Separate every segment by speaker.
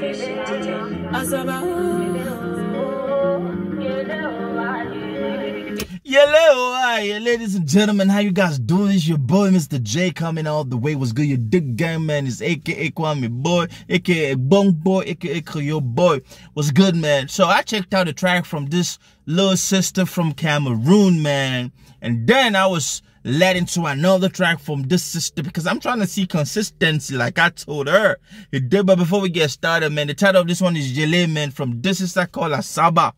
Speaker 1: Yeah, oh, ladies and gentlemen, how you guys doing? It's your boy, Mr. J, coming all the way. What's good? You Dig gang man is aka Kwame Boy, aka Bong Boy, aka Creole Boy. What's good, man? So I checked out a track from this little sister from Cameroon, man. And then I was led into another track from this sister because I'm trying to see consistency like I told her. It did, but before we get started, man, the title of this one is Yele, man, from this sister called Asaba.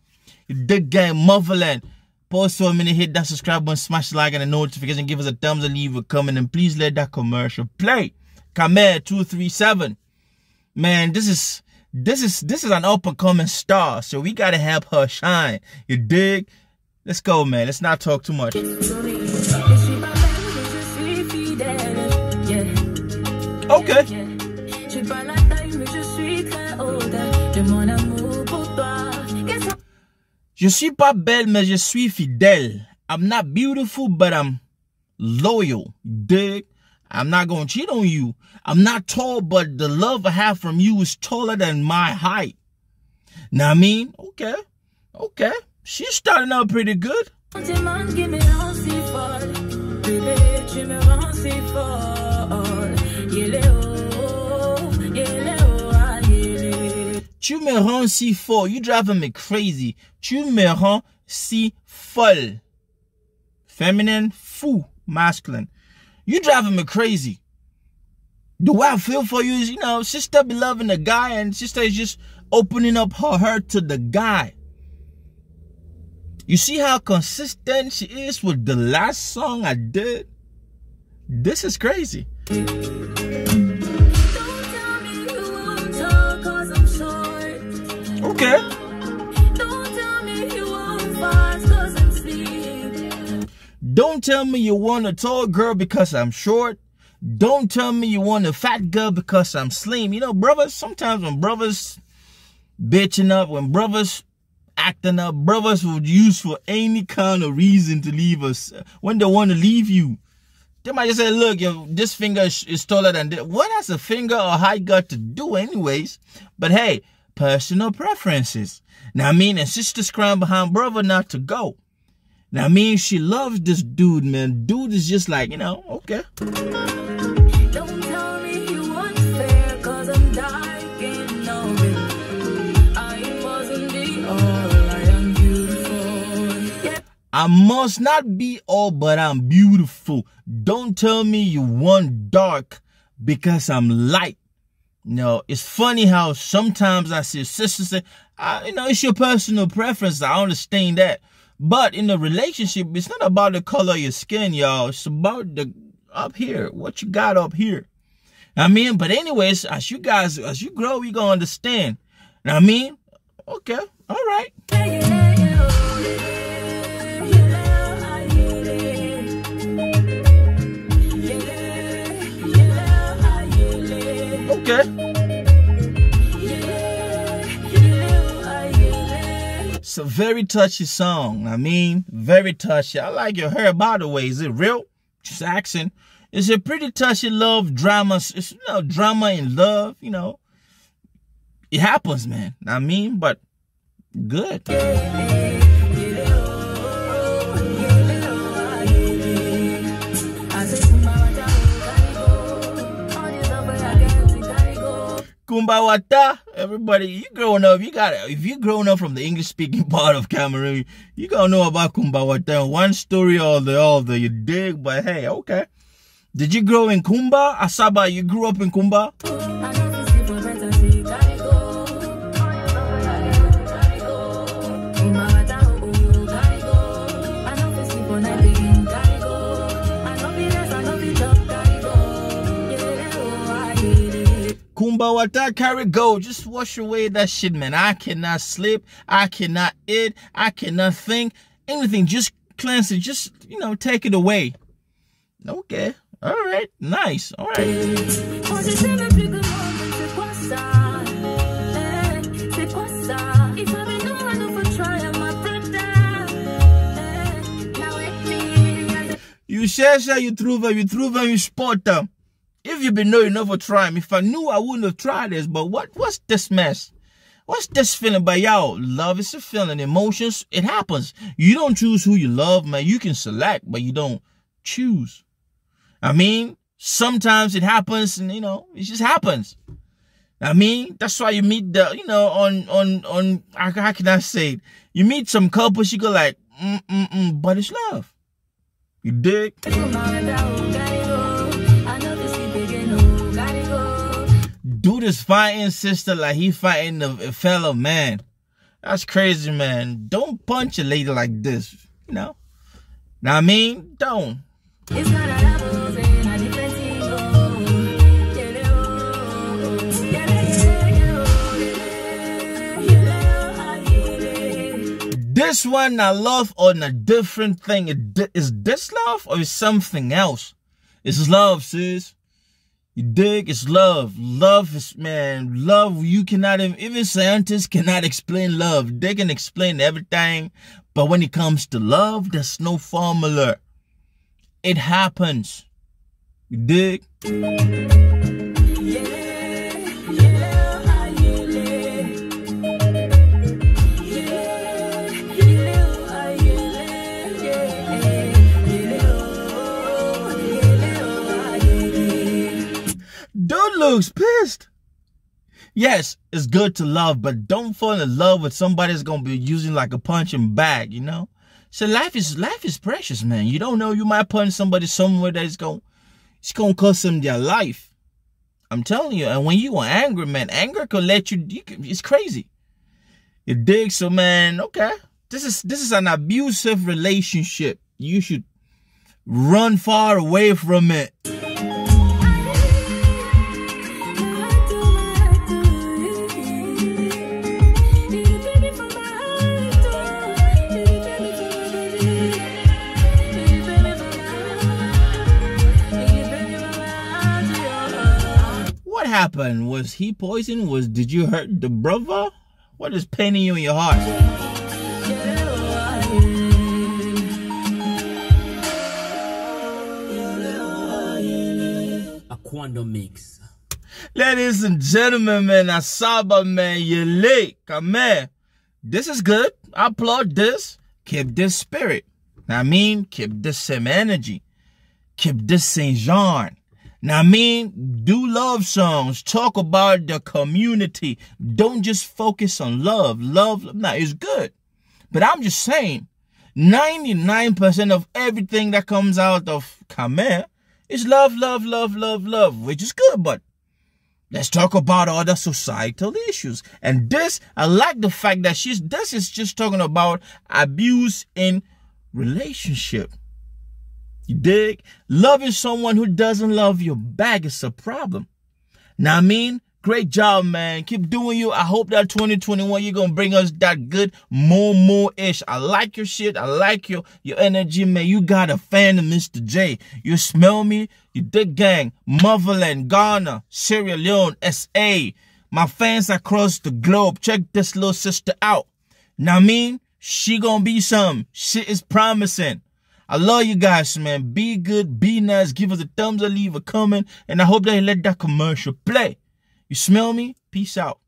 Speaker 1: You dig gang Motherland. Pause for a minute, hit that subscribe button, smash like and the notification, give us a thumbs up, leave a comment, and please let that commercial play. Kamer 237. Man, this is this is this is an up and coming star, so we gotta help her shine. You dig? Let's go, man. Let's not talk too much. Okay. Je suis pas belle, mais je suis fidèle. I'm not beautiful, but I'm loyal. Dig? I'm not gonna cheat on you. I'm not tall, but the love I have from you is taller than my height. Now I mean, okay, okay. She's starting out pretty good. Tu me rends si fort. You driving me crazy. Tu me rends si folle. Feminine, fou, masculine. You driving me crazy. The way I feel for you is, you know, sister be loving the guy and sister is just opening up her heart to the guy. You see how consistent she is with the last song I did? This is crazy. Okay. Don't tell me you want a tall girl because I'm short. Don't tell me you want a fat girl because I'm slim. You know, brothers, sometimes when brothers bitching up, when brothers acting up, brothers would use for any kind of reason to leave us. When they want to leave you, they might just say, look, your, this finger is taller than this. What has a finger or height got to do anyways? But hey, personal preferences. Now, mean, and sister's crying behind brother not to go. Now, I mean, she loves this dude, man. Dude is just like, you know, okay. I must not be all, but I'm beautiful. Don't tell me you want dark because I'm light. Know, it's funny how sometimes I see sisters say, uh, you know, it's your personal preference. I understand that. But in a relationship, it's not about the color of your skin, y'all. It's about the up here, what you got up here. I mean, but anyways, as you guys, as you grow, you gonna understand. I mean, okay, all right. It's a very touchy song. I mean, very touchy. I like your hair, by the way. Is it real? Just asking. It's a pretty touchy love drama. It's you know, drama in love, you know. It happens, man. I mean, but good. Kumbawata. Everybody, you growing up, you got if you growing up from the English speaking part of Cameroon, you gonna know about Kumbawata. One story or the other, you dig, but hey, okay. Did you grow in Kumba? Asaba, you grew up in Kumba? Kumba Wata carry go. Just wash away that shit, man. I cannot sleep. I cannot eat. I cannot think. Anything. Just cleanse it. Just, you know, take it away. Okay. All right. Nice. All right. You cherche, you trouve, you trouve, you spot them. If you've been knowing enough for trying, if I knew I wouldn't have tried this, but what what's this mess? What's this feeling? But y'all, love is a feeling. Emotions, it happens. You don't choose who you love, man. You can select, but you don't choose. I mean, sometimes it happens and, you know, it just happens. I mean, that's why you meet the, you know, on, on, on, how can I say it? You meet some couples, you go like, mm, mm, mm, but it's love. You dig? Dude is fighting sister like he fighting a fellow man. That's crazy, man. Don't punch a lady like this, you know? Now I mean, don't. This one I love on a different thing. Is this love or is something else? It's love, sis. You dig? It's love. Love is, man, love, you cannot, even scientists cannot explain love. They can explain everything. But when it comes to love, there's no formula. It happens. You dig? Looks pissed. Yes, it's good to love, but don't fall in love with somebody that's gonna be using like a punching bag, you know? So life is life is precious, man. You don't know you might punch somebody somewhere that is gonna it's gonna cost them their life. I'm telling you, and when you are angry, man, anger can let you, you can, it's crazy. You dig? So man, okay. This is this is an abusive relationship. You should run far away from it. Happened? Was he poisoned? Was did you hurt the brother? What is paining you in your heart?
Speaker 2: A quantum mix.
Speaker 1: Ladies and gentlemen, man, Asaba, man. Come here. This is good. I applaud this. Keep this spirit. I mean, keep this same energy. Keep this same genre. Now, I mean, do love songs. Talk about the community. Don't just focus on love. Love, love. now, is good. But I'm just saying, 99% of everything that comes out of Kamer is love, love, love, love, love, which is good. But let's talk about other societal issues. And this, I like the fact that she's, this is just talking about abuse in relationship. You dig? Loving someone who doesn't love you back is a problem. Now, I mean, great job, man. Keep doing you. I hope that 2021 you're gonna bring us that good more more ish. I like your shit. I like your your energy, man. You got a fan of Mr. J. You smell me? You dig gang, Motherland, Ghana, Sierra Leone, SA. My fans across the globe. Check this little sister out. Now, I mean, she gonna be some. Shit is promising. I love you guys, man. Be good, be nice. Give us a thumbs up, leave a comment. And I hope they let that commercial play. You smell me? Peace out.